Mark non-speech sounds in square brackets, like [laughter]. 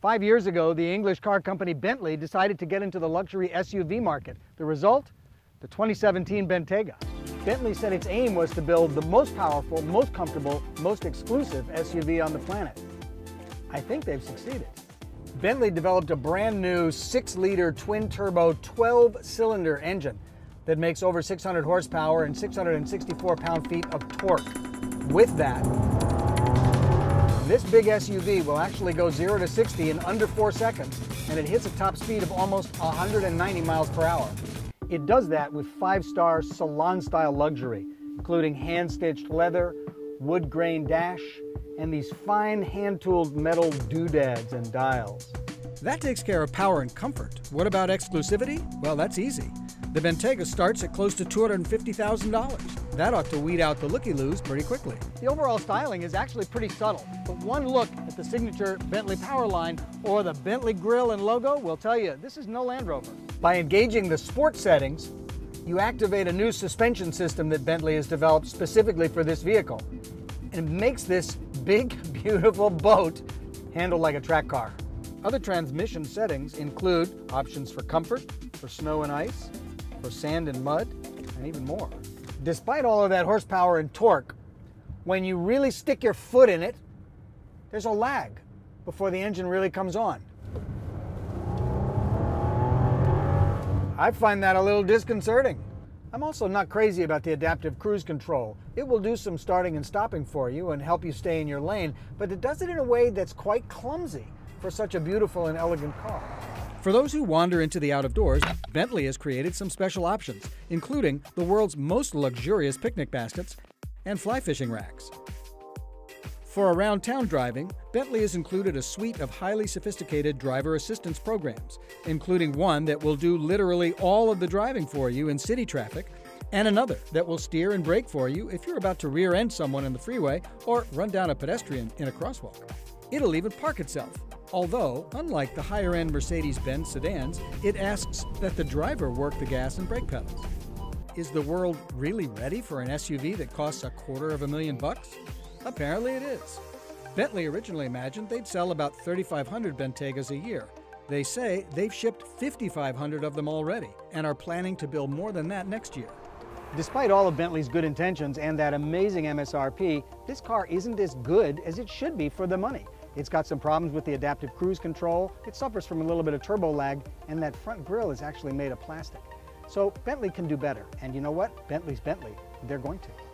Five years ago, the English car company Bentley decided to get into the luxury SUV market. The result? The 2017 Bentayga. Bentley said its aim was to build the most powerful, most comfortable, most exclusive SUV on the planet. I think they've succeeded. Bentley developed a brand new 6-liter twin-turbo 12-cylinder engine that makes over 600 horsepower and 664 pound-feet of torque. With that, this big SUV will actually go 0 to 60 in under 4 seconds, and it hits a top speed of almost 190 miles per hour. It does that with 5-star salon-style luxury, including hand-stitched leather, wood grain dash, and these fine hand-tooled metal doodads and dials. That takes care of power and comfort. What about exclusivity? Well, that's easy. The Bentayga starts at close to $250,000. That ought to weed out the looky-loos pretty quickly. The overall styling is actually pretty subtle, but one look at the signature Bentley Powerline or the Bentley grille and logo will tell you this is no Land Rover. By engaging the sport settings, you activate a new suspension system that Bentley has developed specifically for this vehicle. And it makes this big, [laughs] beautiful boat handle like a track car. Other transmission settings include options for comfort, for snow and ice, for sand and mud, and even more. Despite all of that horsepower and torque, when you really stick your foot in it, there's a lag before the engine really comes on. I find that a little disconcerting. I'm also not crazy about the adaptive cruise control. It will do some starting and stopping for you and help you stay in your lane, but it does it in a way that's quite clumsy for such a beautiful and elegant car. For those who wander into the out of doors, Bentley has created some special options, including the world's most luxurious picnic baskets and fly fishing racks. For around town driving, Bentley has included a suite of highly sophisticated driver assistance programs, including one that will do literally all of the driving for you in city traffic, and another that will steer and brake for you if you're about to rear end someone in the freeway or run down a pedestrian in a crosswalk. It'll even park itself, although, unlike the higher end Mercedes Benz sedans, it asks that the driver work the gas and brake pedals. Is the world really ready for an SUV that costs a quarter of a million bucks? Apparently it is. Bentley originally imagined they'd sell about 3,500 Bentaygas a year. They say they've shipped 5,500 of them already and are planning to build more than that next year. Despite all of Bentley's good intentions and that amazing MSRP, this car isn't as good as it should be for the money. It's got some problems with the adaptive cruise control, it suffers from a little bit of turbo lag, and that front grille is actually made of plastic. So Bentley can do better. And you know what? Bentley's Bentley. They're going to.